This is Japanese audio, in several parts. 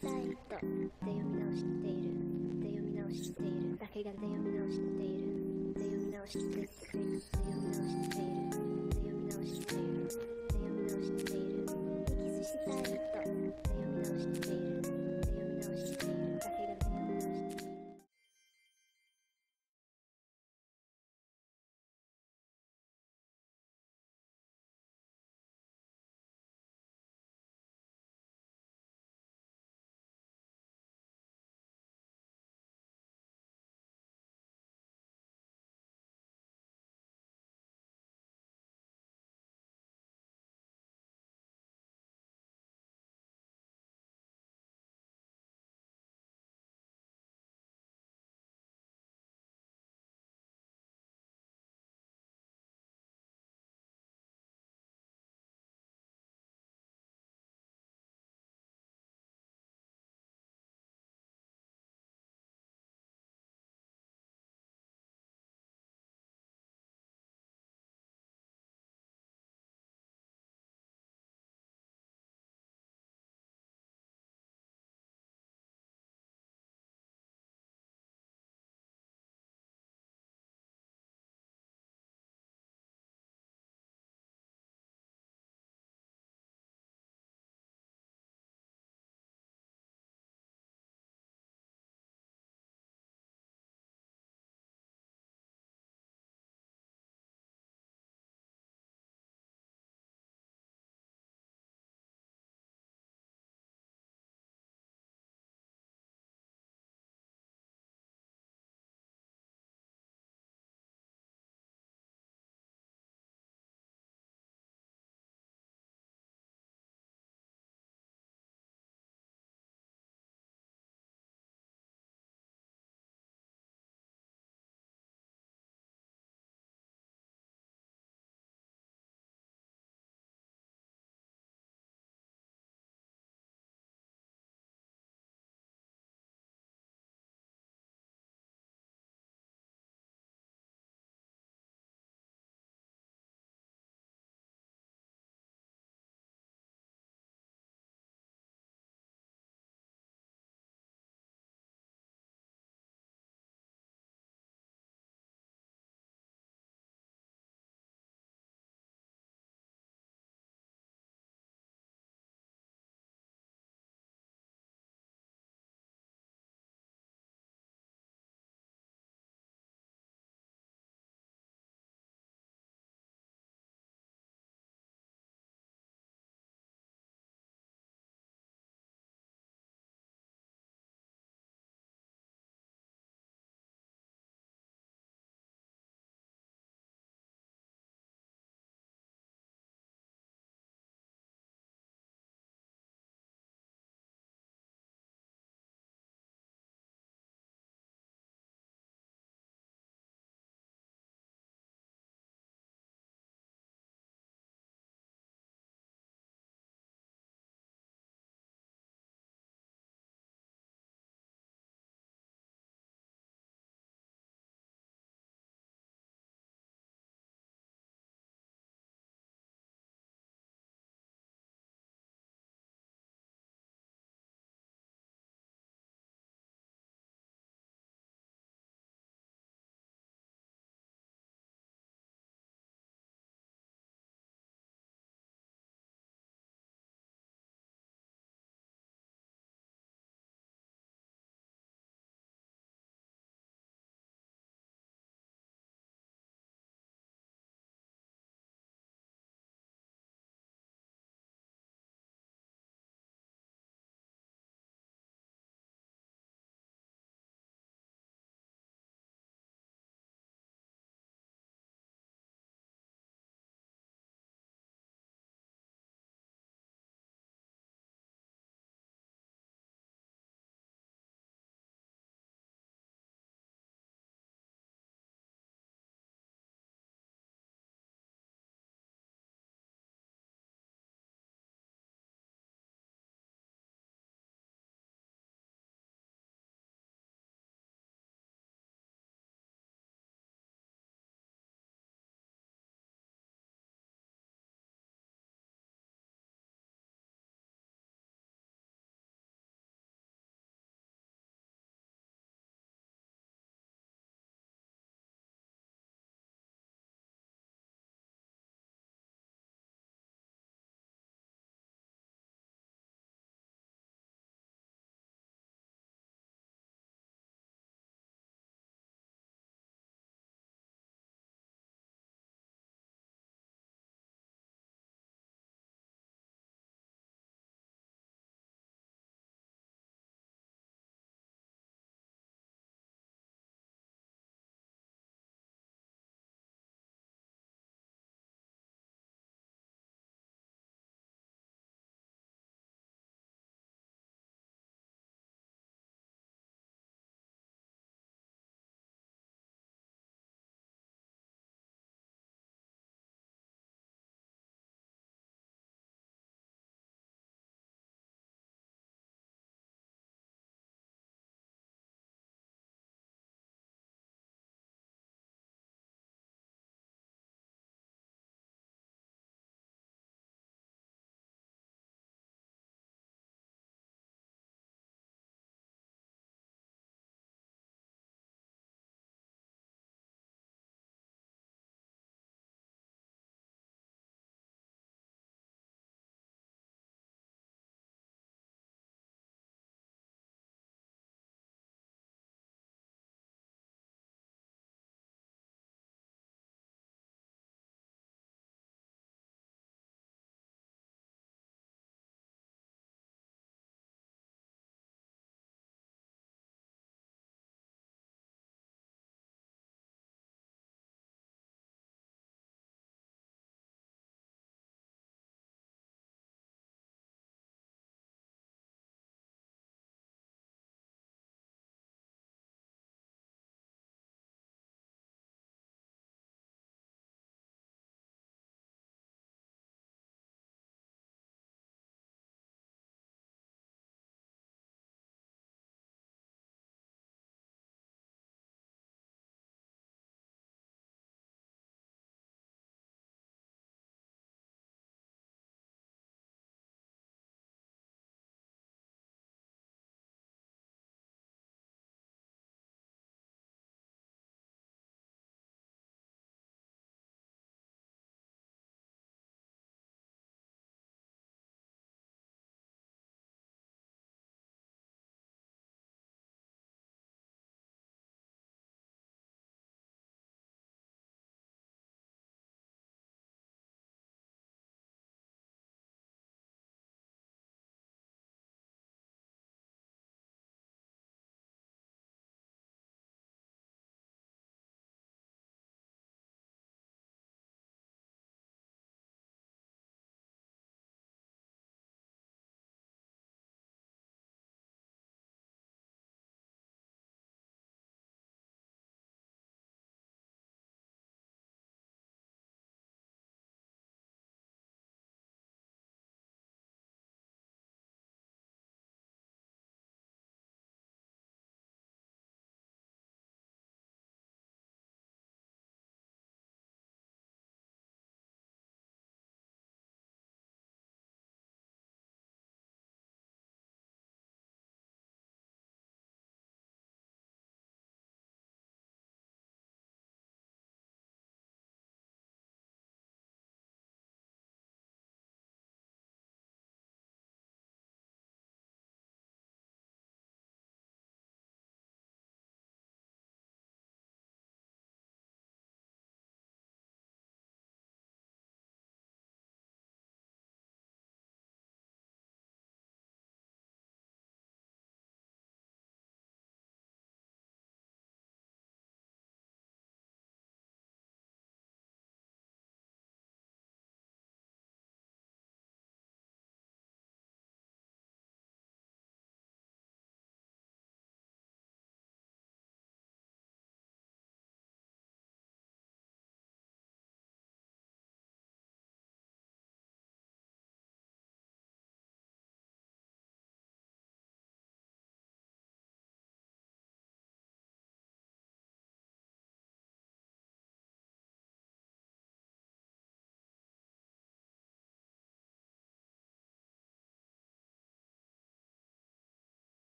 サイトで読み直している。で読み直している。だけがで読み直している。で読み直している。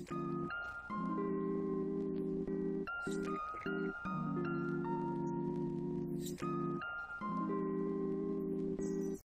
る